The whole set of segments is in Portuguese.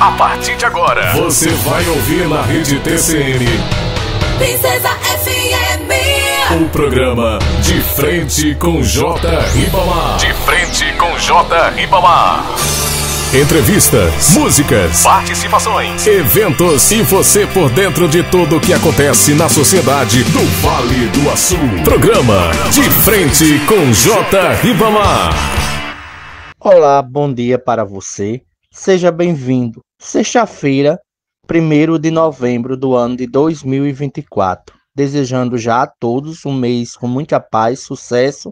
A partir de agora, você vai ouvir na rede TCM. Princesa FM. O programa De Frente com J. Ribamar. De Frente com J. Ribamar. Entrevistas, músicas, participações, eventos e você por dentro de tudo o que acontece na sociedade do Vale do Açu. Programa De Frente com J. Ribamar. Olá, bom dia para você. Seja bem-vindo. Sexta-feira, 1 de novembro do ano de 2024. Desejando já a todos um mês com muita paz, sucesso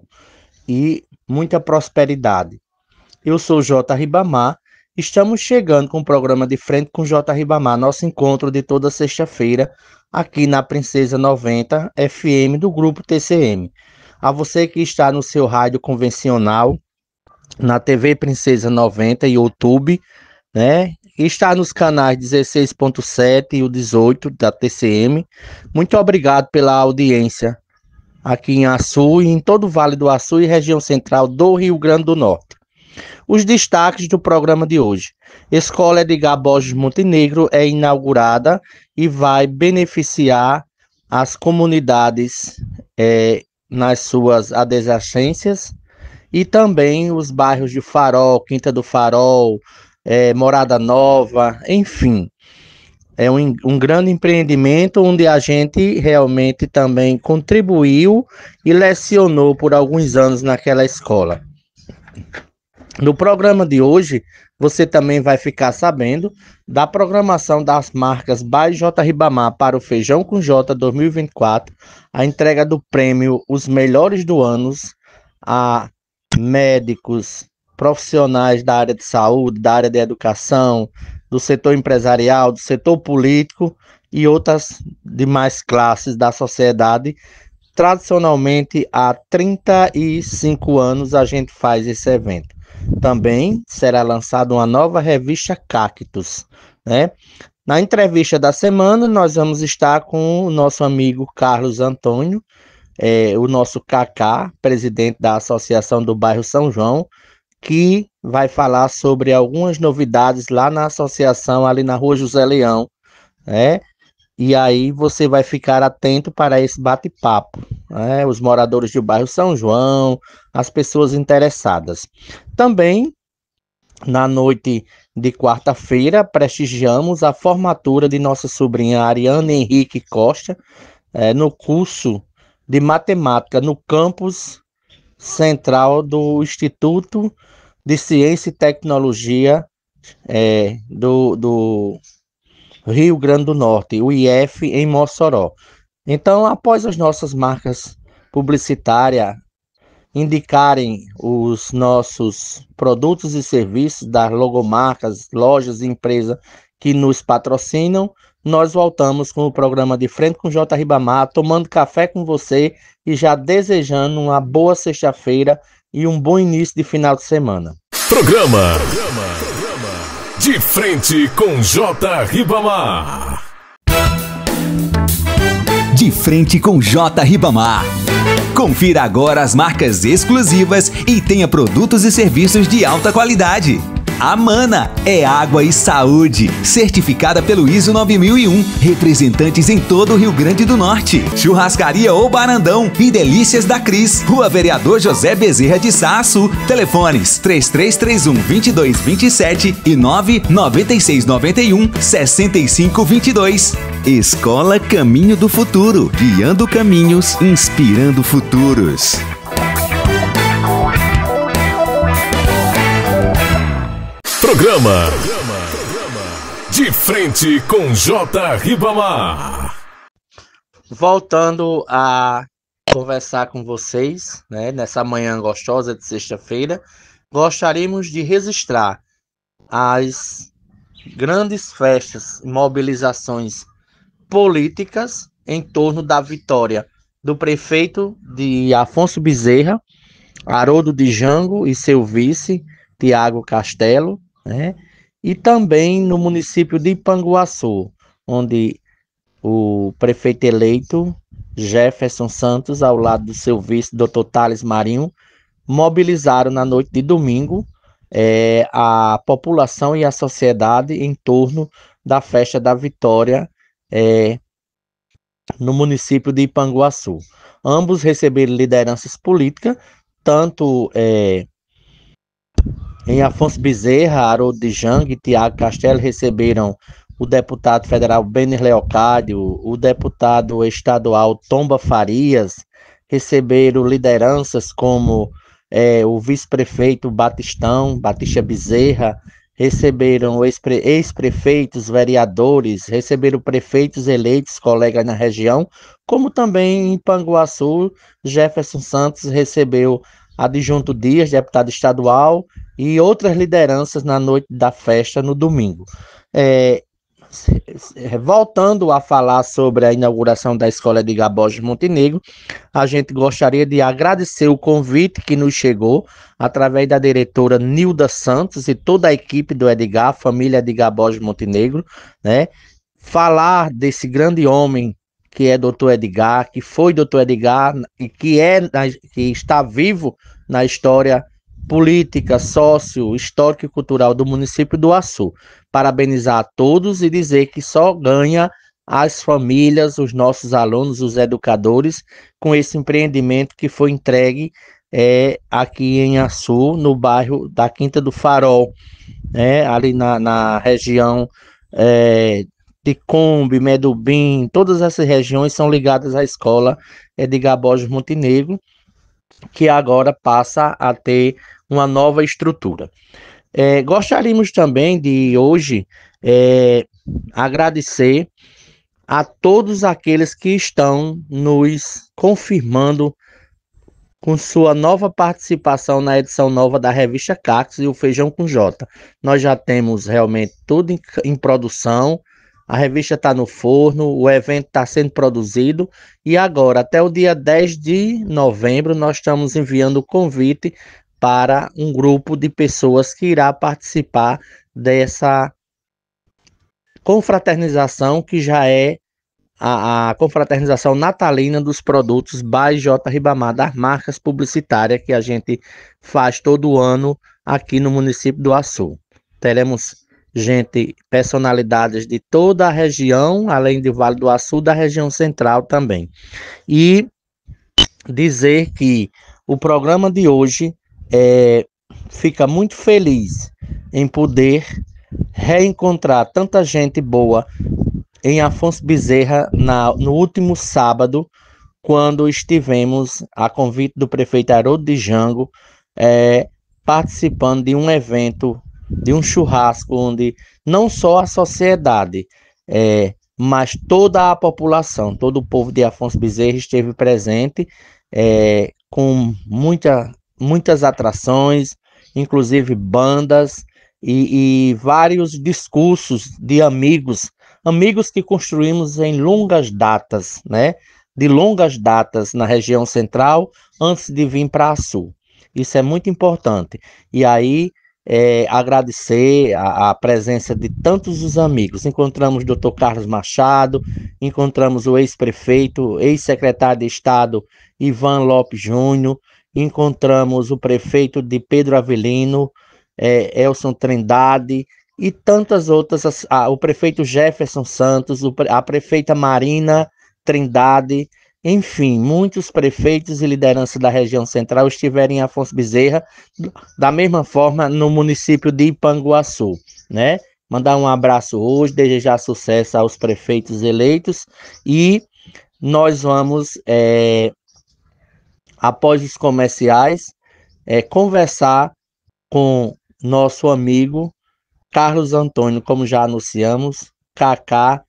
e muita prosperidade. Eu sou J. Ribamar Estamos chegando com o programa de frente com J. Ribamar, nosso encontro de toda sexta-feira, aqui na Princesa 90 FM do Grupo TCM. A você que está no seu rádio convencional, na TV Princesa 90 e YouTube, né? Está nos canais 16.7 e o 18 da TCM. Muito obrigado pela audiência aqui em Açu e em todo o Vale do Açu e região central do Rio Grande do Norte. Os destaques do programa de hoje. Escola Edgar Borges Montenegro é inaugurada e vai beneficiar as comunidades é, nas suas adjacências e também os bairros de Farol, Quinta do Farol, é, Morada Nova, enfim. É um, um grande empreendimento onde a gente realmente também contribuiu e lecionou por alguns anos naquela escola. No programa de hoje, você também vai ficar sabendo da programação das marcas By J Ribamar para o Feijão com J 2024, a entrega do prêmio Os Melhores do Ano a médicos, profissionais da área de saúde, da área de educação, do setor empresarial, do setor político e outras demais classes da sociedade. Tradicionalmente, há 35 anos a gente faz esse evento. Também será lançada uma nova revista Cactus, né? Na entrevista da semana, nós vamos estar com o nosso amigo Carlos Antônio, é, o nosso Kaká, presidente da Associação do Bairro São João, que vai falar sobre algumas novidades lá na associação, ali na rua José Leão, né? E aí você vai ficar atento para esse bate-papo. Né? Os moradores do bairro São João, as pessoas interessadas. Também, na noite de quarta-feira, prestigiamos a formatura de nossa sobrinha Ariana Henrique Costa é, no curso de matemática no campus central do Instituto de Ciência e Tecnologia é, do, do Rio Grande do Norte, o IF em Mossoró. Então, após as nossas marcas publicitárias indicarem os nossos produtos e serviços das logomarcas, lojas e empresas que nos patrocinam, nós voltamos com o programa de Frente com J. Ribamar, tomando café com você e já desejando uma boa sexta-feira e um bom início de final de semana. Programa. programa. De frente com J. Ribamar. De frente com J. Ribamar. Confira agora as marcas exclusivas e tenha produtos e serviços de alta qualidade. Amana é água e saúde, certificada pelo ISO 9001, representantes em todo o Rio Grande do Norte. Churrascaria ou Barandão e Delícias da Cris, Rua Vereador José Bezerra de Saço. Telefones 3331 2227 e 99691 6522. Escola Caminho do Futuro, guiando caminhos, inspirando futuros. Programa De Frente com J. Ribamar. Voltando a conversar com vocês, né, nessa manhã gostosa de sexta-feira, gostaríamos de registrar as grandes festas e mobilizações políticas em torno da vitória do prefeito de Afonso Bezerra, Haroldo de Jango e seu vice, Tiago Castelo, né? E também no município de Ipanguaçu, onde o prefeito eleito Jefferson Santos, ao lado do seu vice, Dr. Thales Marinho, mobilizaram na noite de domingo é, a população e a sociedade em torno da festa da Vitória é, no município de Ipanguaçu. Ambos receberam lideranças políticas, tanto é, em Afonso Bezerra, Haroldo de Jang e Tiago Castelo receberam o deputado federal Benner Leocádio, o deputado estadual Tomba Farias, receberam lideranças como é, o vice-prefeito Batistão, Batista Bezerra, receberam ex-prefeitos, vereadores, receberam prefeitos eleitos, colegas na região, como também em Panguaçu, Jefferson Santos recebeu Adjunto Dias, deputado estadual, e outras lideranças na noite da festa no domingo. É, voltando a falar sobre a inauguração da Escola de Borges Montenegro, a gente gostaria de agradecer o convite que nos chegou através da diretora Nilda Santos e toda a equipe do Edgar, família Edgar Borges Montenegro, né? Falar desse grande homem que é doutor Edgar, que foi doutor Edgar e que é que está vivo na história política, sócio, histórico e cultural do município do Açu. Parabenizar a todos e dizer que só ganha as famílias, os nossos alunos, os educadores, com esse empreendimento que foi entregue é, aqui em Açu, no bairro da Quinta do Farol, né, ali na, na região é, de Combe, Medubim, todas essas regiões são ligadas à escola Edgar Borges Montenegro, que agora passa a ter uma nova estrutura. É, gostaríamos também de hoje é, agradecer a todos aqueles que estão nos confirmando com sua nova participação na edição nova da revista Cactus e o Feijão com J. Nós já temos realmente tudo em, em produção, a revista está no forno, o evento está sendo produzido e agora, até o dia 10 de novembro, nós estamos enviando o convite para um grupo de pessoas que irá participar dessa confraternização que já é a, a, confraternização natalina dos produtos by J Ribamar, das marcas publicitárias que a gente faz todo ano aqui no município do Açu. Teremos gente, personalidades de toda a região, além do Vale do Açu, da região central também. E dizer que o programa de hoje é, fica muito feliz em poder reencontrar tanta gente boa em Afonso Bezerra na, no último sábado, quando estivemos, a convite do prefeito Haroldo de Jango, é, participando de um evento, de um churrasco, onde não só a sociedade, é, mas toda a população, todo o povo de Afonso Bezerra esteve presente, é, com muita muitas atrações, inclusive bandas e, e vários discursos de amigos, amigos que construímos em longas datas, né? De longas datas na região central antes de vir para a sul. Isso é muito importante. E aí é, agradecer a, a, presença de tantos os amigos. Encontramos o doutor Carlos Machado, encontramos o ex-prefeito, ex-secretário de Estado Ivan Lopes Júnior, encontramos o prefeito de Pedro Avelino, é, Elson Trindade e tantas outras, a, o prefeito Jefferson Santos, a prefeita Marina Trindade, enfim, muitos prefeitos e lideranças da região central estiveram em Afonso Bezerra, da mesma forma no município de Ipanguaçu, né? Mandar um abraço hoje, desejar sucesso aos prefeitos eleitos e nós vamos é, após os comerciais, é, conversar com nosso amigo Carlos Antônio, como já anunciamos, Kaká,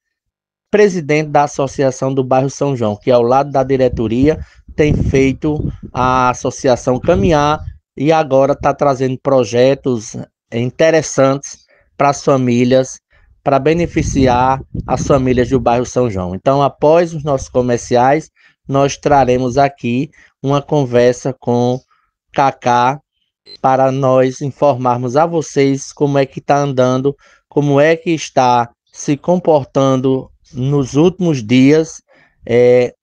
presidente da Associação do Bairro São João, que ao lado da diretoria tem feito a associação caminhar e agora está trazendo projetos interessantes para as famílias, para beneficiar as famílias do bairro São João. Então, após os nossos comerciais, nós traremos aqui uma conversa com Kaká para nós informarmos a vocês como é que está andando, como é que está se comportando nos últimos dias é,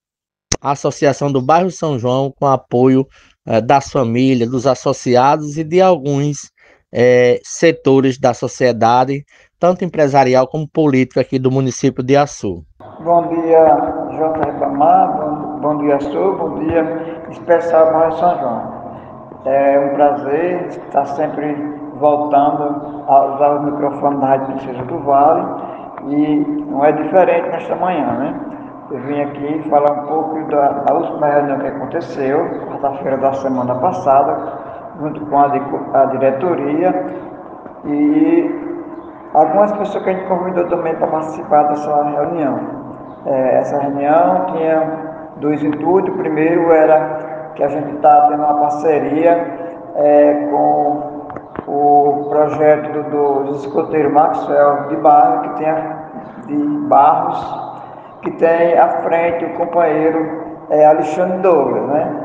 a Associação do Bairro São João com apoio é, das famílias, dos associados e de alguns é, setores da sociedade, tanto empresarial como político aqui do município de Açu. Bom dia, J. Ribamar, bom, bom dia, Açu, bom dia, especial Morro São João. É um prazer estar sempre voltando a usar o microfone da Rádio Princesa do Vale e não é diferente nesta manhã, né? Eu vim aqui falar um pouco da, da última reunião que aconteceu, quarta-feira da semana passada, junto com a, a diretoria e algumas pessoas que a gente convidou também para participar dessa reunião. É, essa reunião tinha dois intuitos. O primeiro era que a gente está tendo uma parceria é, com o projeto do, do escoteiro Maxwell de Barros, que tem a, de Barros, que tem à frente o companheiro é, Alexandre Douglas, né?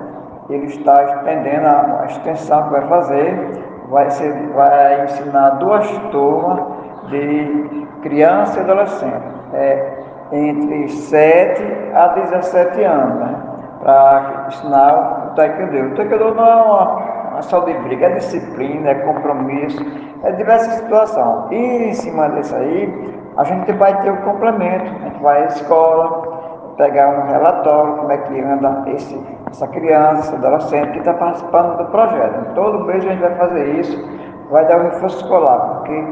Ele está estendendo a, a extensão que vai fazer, vai, ser, vai ensinar duas turmas de criança e adolescente, é, entre 7 a 17 anos, né? Para ensinar o taekwondo. O taekwondo não é uma é só de briga, é disciplina, é compromisso, é diversas situações. E em cima disso aí, a gente vai ter o complemento, a gente vai à escola, pegar um relatório, como é que anda esse, essa criança, esse adolescente que está participando do projeto. Todo mês a gente vai fazer isso, vai dar um reforço escolar, porque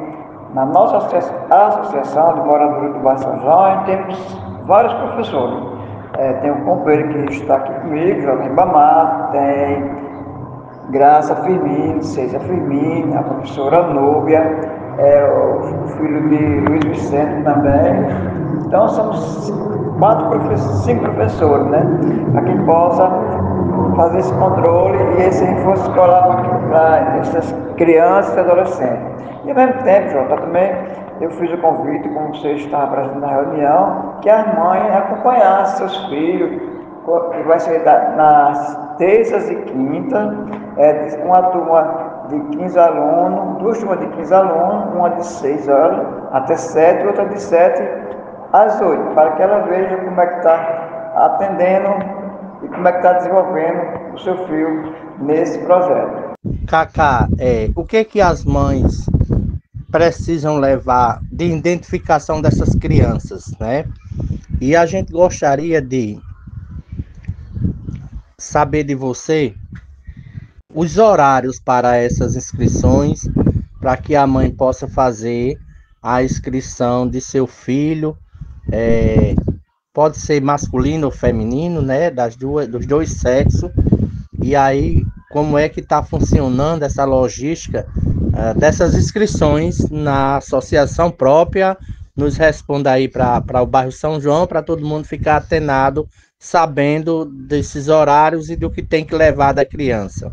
na nossa associação de moradores do Bairro São João, temos vários professores. É, tem um companheiro que está aqui comigo, Jorge Ribamar, tem Graça Firmino, César Firmino, a professora Núbia, é, o filho de Luiz Vicente também. Então somos quatro professores, cinco professores, né? Para que possa fazer esse controle e esse reforço escolar para essas crianças e adolescentes. E ao mesmo tempo, Jota, também eu fiz o convite, como você estava presente na reunião, que as mães acompanhassem seus filhos, que vai ser nas terças e quintas, é, uma turma de 15 alunos, duas turmas de 15 alunos, uma de 6 horas até 7, outra de 7 às 8, para que ela veja como é que está atendendo e como é que está desenvolvendo o seu filho nesse projeto. Cacá, é, o que que as mães precisam levar de identificação dessas crianças, né? E a gente gostaria de saber de você os horários para essas inscrições, para que a mãe possa fazer a inscrição de seu filho. É, pode ser masculino ou feminino, né? Das duas, dos dois sexos. E aí, como é que está funcionando essa logística uh, dessas inscrições na associação própria? Nos responda aí para o bairro São João, para todo mundo ficar atenado sabendo desses horários e do que tem que levar da criança.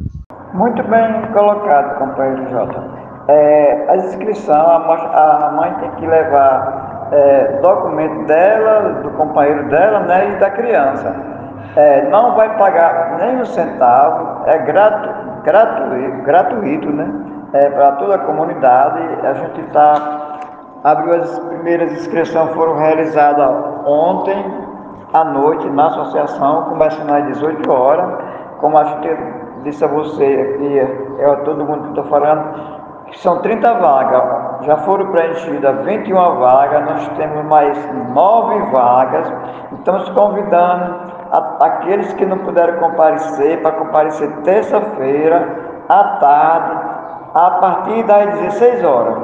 Muito bem colocado, companheiro Jota. É, a inscrição, a, mãe tem que levar é, documento dela, do companheiro dela né, e da criança. É, não vai pagar nem um centavo, é gratu, gratuito, gratuito né? É, para toda a comunidade. A gente está. Abriu as primeiras inscrições, foram realizadas ontem, à noite na associação, começando às 18 horas. Como a gente disse a você aqui, é a todo mundo que estou falando, que são 30 vagas, já foram preenchidas 21 vagas, nós temos mais 9 vagas, estamos convidando a, aqueles que não puderam comparecer para comparecer terça-feira à tarde, a partir das 16 horas,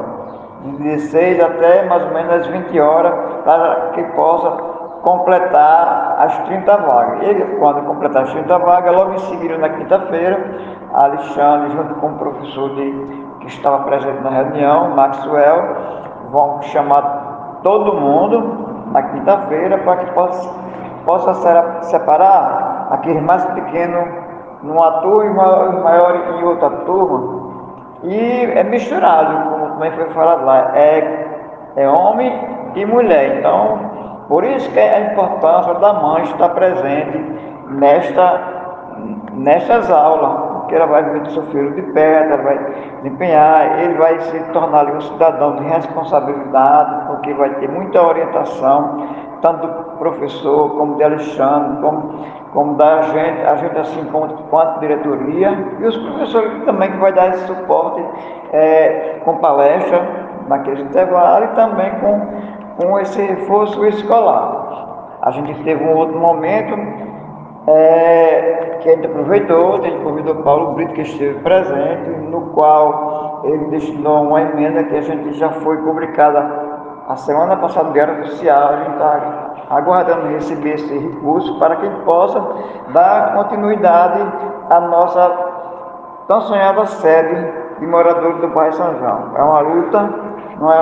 de 16 até mais ou menos as 20 horas, para que possa completar as 30 vagas. Ele, quando completar as 30 vagas, logo em seguida, na quinta-feira, Alexandre, junto com o professor de, que estava presente na reunião, Maxwell, vão chamar todo mundo na quinta-feira para que possa, possa ser, separar aqueles mais pequenos numa turma e maior em outra turma. E é misturado, como também foi falado lá, é, é homem e mulher. Então, por isso que é a importância da mãe estar presente nesta, nestas aulas, porque ela vai ver seu filho de perto, ela vai desempenhar, ele vai se tornar um cidadão de responsabilidade, porque vai ter muita orientação tanto do professor, como de Alexandre, como, como da gente, a gente assim como, quanto diretoria, e os professores também que vai dar esse suporte é, com palestra naqueles intervalos e também com, com esse reforço escolar. A gente teve um outro momento é, que a gente aproveitou, a gente convidou Paulo Brito, que esteve presente, no qual ele destinou uma emenda que a gente já foi publicada a semana passada no Diário Oficial, a gente está aguardando receber esse recurso para que gente possa dar continuidade à nossa tão sonhada sede de moradores do bairro São João. É uma luta, não é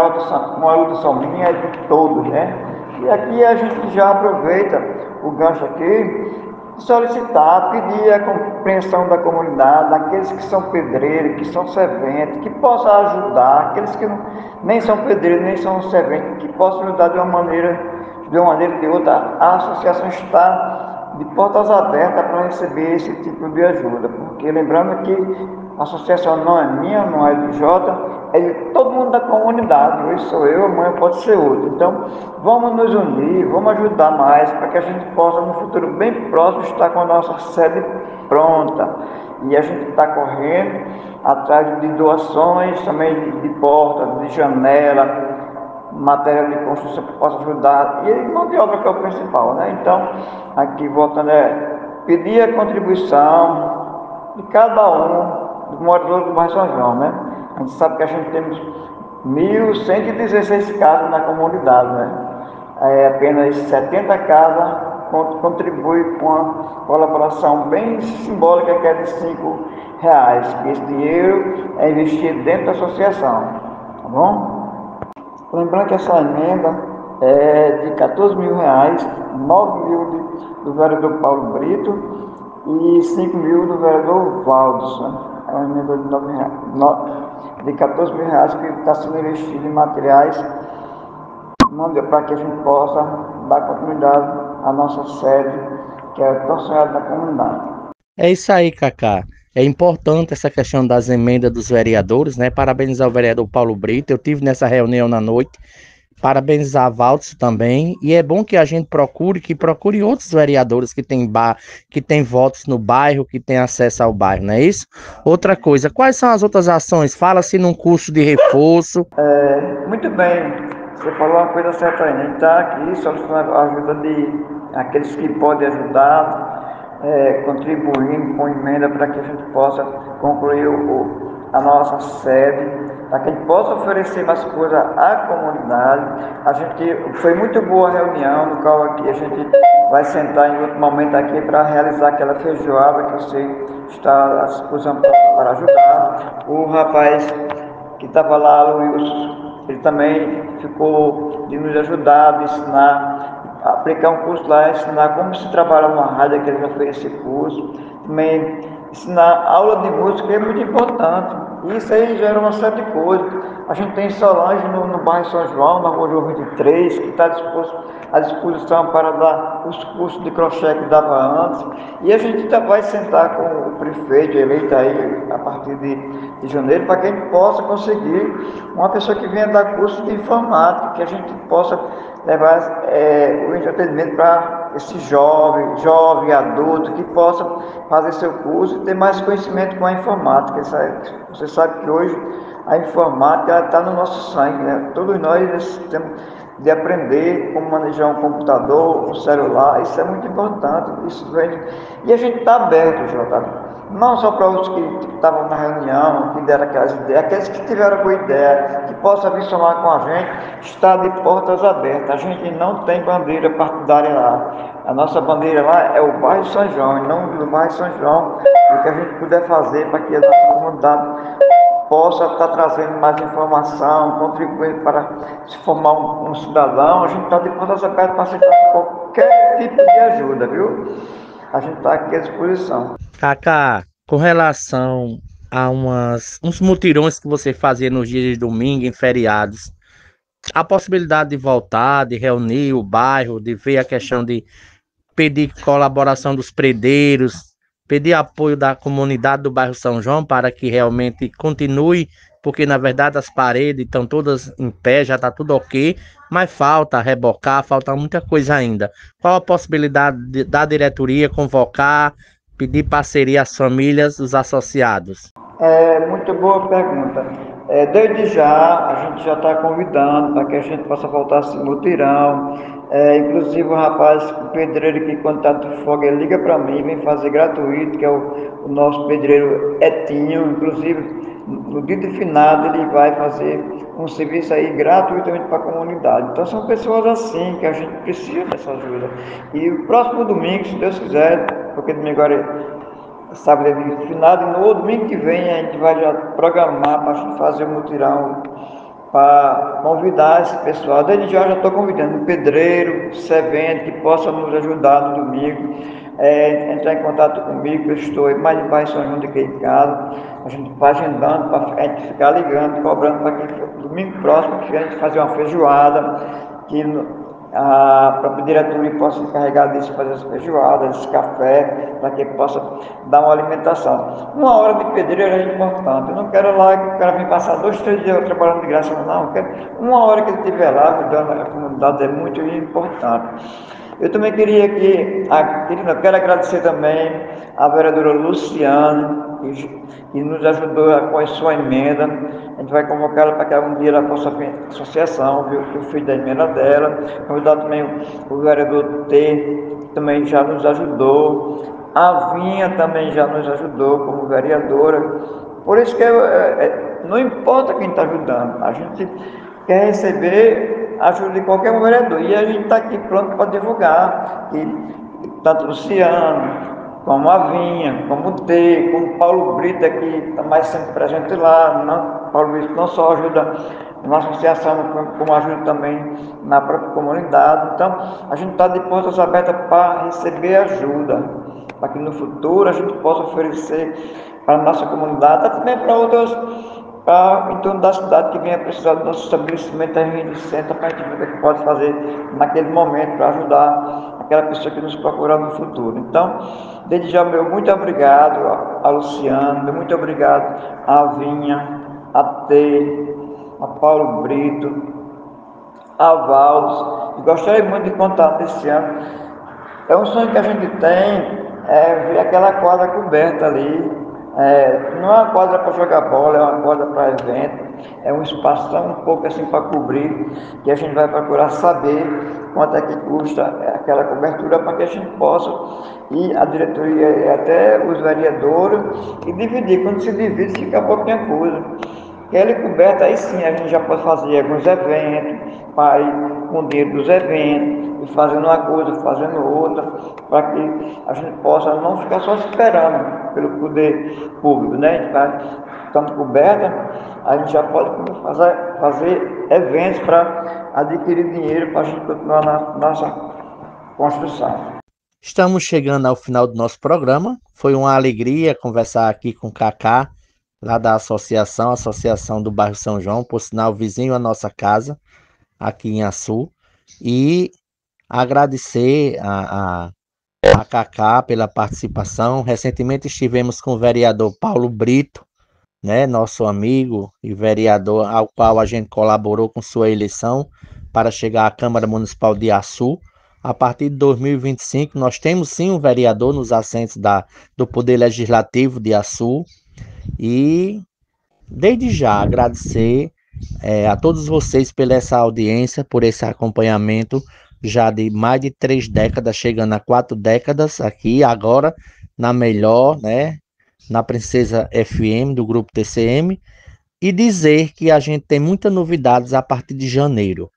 uma luta só minha, é de todos, né? E aqui a gente já aproveita o gancho aqui solicitar, pedir a compreensão da comunidade, daqueles que são pedreiros, que são serventes, que possam ajudar, aqueles que nem são pedreiros, nem são serventes, que possam ajudar de uma maneira, de uma maneira ou de outra. A associação está de portas abertas para receber esse tipo de ajuda, porque lembrando que a associação não é minha, não é de Jota, é de todo mundo da comunidade. Hoje sou eu, amanhã pode ser outro. Então, vamos nos unir, vamos ajudar mais para que a gente possa, no futuro bem próximo, estar com a nossa sede pronta. E a gente está correndo atrás de doações, também de, de porta, de janela, matéria de construção que possa ajudar. E mão de obra que é o principal, né? Então, aqui voltando é pedir a contribuição de cada um moradores do bairro São João, né? A gente sabe que a gente temos 1.116 casas na comunidade, né? É, apenas 70 casas contribuem com uma colaboração bem simbólica que é de 5 reais. Esse dinheiro é investido dentro da associação, tá bom? Lembrando que essa emenda é de 14 mil reais, 9 mil do vereador Paulo Brito e 5 mil do vereador Valdos, né? É uma emenda de, 9 reais, 9, de 14 mil reais que está sendo investido em materiais para que a gente possa dar continuidade à nossa sede, que é tão sonhada na comunidade. É isso aí, Cacá. É importante essa questão das emendas dos vereadores, né? Parabenizar o vereador Paulo Brito. Eu tive nessa reunião na noite Parabenizar a Valtz também. E é bom que a gente procure, que procure outros vereadores que têm que têm votos no bairro, que têm acesso ao bairro, não é isso? Outra coisa, quais são as outras ações? Fala-se num curso de reforço. É, muito bem. Você falou uma coisa certa aí, né? A gente está aqui solicitando a ajuda de aqueles que podem ajudar, é, contribuindo com emenda para que a gente possa concluir o, a nossa sede para que a gente possa oferecer mais coisas à comunidade. A gente foi muito boa a reunião, no qual aqui a gente vai sentar em outro momento aqui para realizar aquela feijoada que você está disposição para ajudar. O rapaz que estava lá, Wilson, ele também ficou de nos ajudar, de ensinar, aplicar um curso lá, ensinar como se trabalha uma rádio, que ele já fez esse curso. Também ensinar aula de música é muito importante isso aí gera uma série de coisas. A gente tem Solange no, no bairro São João, na rua João 23, que está à disposição para dar os cursos de crochê que dava antes. E a gente tá, vai sentar com o prefeito eleito aí a partir de, de janeiro, para que a gente possa conseguir uma pessoa que venha dar curso de informática, que a gente possa levar é, o entretenimento para esse jovem, jovem, adulto, que possa fazer seu curso e ter mais conhecimento com a informática. Você sabe que hoje a informática está no nosso sangue, né? Todos nós temos de aprender como manejar um computador, um celular, isso é muito importante. Isso vem... E a gente está aberto, Jota não só para os que estavam na reunião, que deram aquelas ideias, aqueles que tiveram boa ideia, que possam vir somar com a gente, está de portas abertas. A gente não tem bandeira partidária lá. A nossa bandeira lá é o bairro São João, em nome do bairro São João, o que a gente puder fazer para que a nossa comunidade possa estar trazendo mais informação, contribuindo para se formar um, um cidadão, a gente está de portas abertas para aceitar qualquer tipo de ajuda, viu? A gente está aqui à disposição. Kaká, com relação a umas, uns mutirões que você fazia nos dias de domingo, em feriados, a possibilidade de voltar, de reunir o bairro, de ver a questão de pedir colaboração dos predeiros, pedir apoio da comunidade do bairro São João para que realmente continue porque na verdade as paredes estão todas em pé, já está tudo ok, mas falta rebocar, falta muita coisa ainda. Qual a possibilidade de, da diretoria convocar, pedir parceria às famílias, os associados? É, muito boa pergunta. É, desde já, a gente já está convidando para que a gente possa voltar a esse mutirão. É, inclusive o rapaz, o pedreiro que está de folga, ele liga para mim, vem fazer gratuito, que é o, o nosso pedreiro Etinho. Inclusive, no dia de finado, ele vai fazer um serviço aí gratuitamente para a comunidade. Então são pessoas assim que a gente precisa dessa ajuda. E o próximo domingo, se Deus quiser, porque domingo agora é sábado é de finado, e no domingo que vem a gente vai já programar para fazer um mutirão para convidar esse pessoal. Desde já já estou convidando o pedreiro, servente que possa nos ajudar no domingo é, entrar em contato comigo, eu estou mais de baixo São João do que em casa. A gente vai agendando para a gente ficar ligando, cobrando para que domingo próximo que a gente fazer uma feijoada, que a própria diretoria possa encarregar disso, fazer as feijoadas, esse café, para que possa dar uma alimentação. Uma hora de pedreiro é importante. Eu não quero lá que o cara venha passar dois, três dias trabalhando de graça, não. Eu quero uma hora que ele estiver lá, cuidando da comunidade, é muito importante. Eu também queria que, a, quero agradecer também à vereadora Luciana, que, nos ajudou com a sua emenda. A gente vai convocá-la para que dia ela possa vir à associação, que eu fiz da emenda dela. Convidar também o, vereador T, que também já nos ajudou. A Vinha também já nos ajudou como vereadora. Por isso que é, é, não importa quem está ajudando, a gente quer receber ajuda de qualquer vereador. E a gente está aqui pronto para divulgar. E, tanto Luciano, como a Vinha, como o T, como Paulo Brito, que está mais sempre presente lá. Não, Paulo Brito não só ajuda na associação, como ajuda também na própria comunidade. Então, a gente está de portas abertas para receber ajuda, para que no futuro a gente possa oferecer para a nossa comunidade, também para outras para em torno da cidade que venha precisar do nosso estabelecimento, a gente senta para a gente ver o que pode fazer naquele momento para ajudar aquela pessoa que nos procura no futuro. Então, desde já, meu muito obrigado a Luciano, meu muito obrigado a Vinha, a T, a Paulo Brito, a Valdes, e gostaria muito de contar nesse ano. É um sonho que a gente tem, é ver aquela quadra coberta ali, é, não é uma quadra para jogar bola, é uma quadra para evento, é um espaço um pouco assim para cobrir, que a gente vai procurar saber quanto é que custa aquela cobertura para que a gente possa, e a diretoria e até os vereadores, e dividir. Quando se divide, fica pouquinha coisa. Ela coberta, aí sim a gente já pode fazer alguns eventos, para ir com o dinheiro dos eventos, e fazendo uma coisa, fazendo outra, para que a gente possa não ficar só esperando pelo poder público, né? Estando coberta, a gente já pode fazer, fazer eventos para adquirir dinheiro para a gente continuar na nossa construção. Estamos chegando ao final do nosso programa. Foi uma alegria conversar aqui com o Cacá lá da associação, Associação do Bairro São João, por sinal vizinho à nossa casa, aqui em Açu, e agradecer a, a, a Cacá pela participação. Recentemente estivemos com o vereador Paulo Brito, né, nosso amigo e vereador, ao qual a gente colaborou com sua eleição para chegar à Câmara Municipal de Açu. A partir de 2025, nós temos sim um vereador nos assentos da, do Poder Legislativo de Açu, e desde já agradecer é, a todos vocês pela essa audiência, por esse acompanhamento já de mais de três décadas, chegando a quatro décadas aqui, agora na melhor, né? Na Princesa FM do grupo TCM, e dizer que a gente tem muitas novidades a partir de janeiro.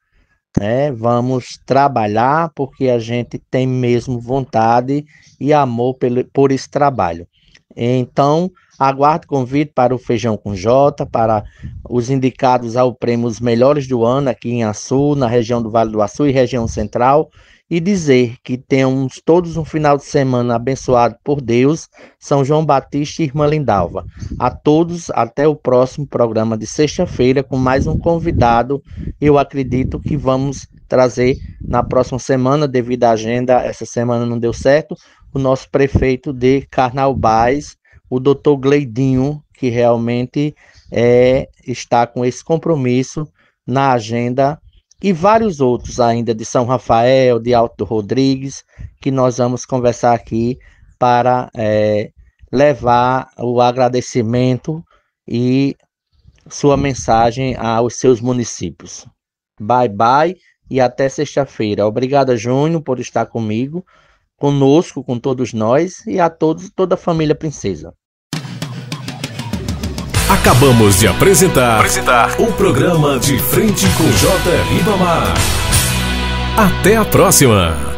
Né? Vamos trabalhar porque a gente tem mesmo vontade e amor pelo, por esse trabalho. Então, Aguardo convite para o Feijão com J, para os indicados ao prêmio Os Melhores do Ano aqui em Açu, na região do Vale do Açu e região central, e dizer que temos todos um final de semana abençoado por Deus, São João Batista e Irmã Lindalva. A todos, até o próximo programa de sexta-feira com mais um convidado. Eu acredito que vamos trazer na próxima semana, devido à agenda, essa semana não deu certo, o nosso prefeito de Carnaubais, o doutor Gleidinho, que realmente é, está com esse compromisso na agenda e vários outros ainda de São Rafael, de Alto Rodrigues, que nós vamos conversar aqui para é, levar o agradecimento e sua mensagem aos seus municípios. Bye bye e até sexta-feira. Obrigada, Júnior, por estar comigo, conosco, com todos nós e a todos, toda a família Princesa. Acabamos de apresentar, apresentar o programa De Frente com J. Ribamar. Até a próxima!